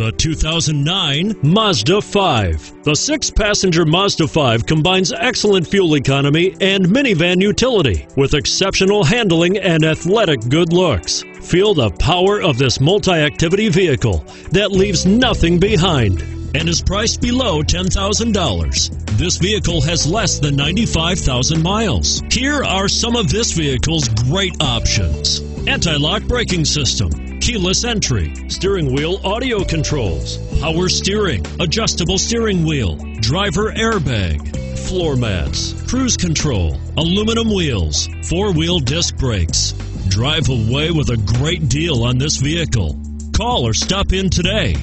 The 2009 Mazda 5. The six passenger Mazda 5 combines excellent fuel economy and minivan utility with exceptional handling and athletic good looks. Feel the power of this multi activity vehicle that leaves nothing behind and is priced below $10,000. This vehicle has less than 95,000 miles. Here are some of this vehicle's great options anti lock braking system keyless entry, steering wheel audio controls, power steering, adjustable steering wheel, driver airbag, floor mats, cruise control, aluminum wheels, four wheel disc brakes. Drive away with a great deal on this vehicle. Call or stop in today.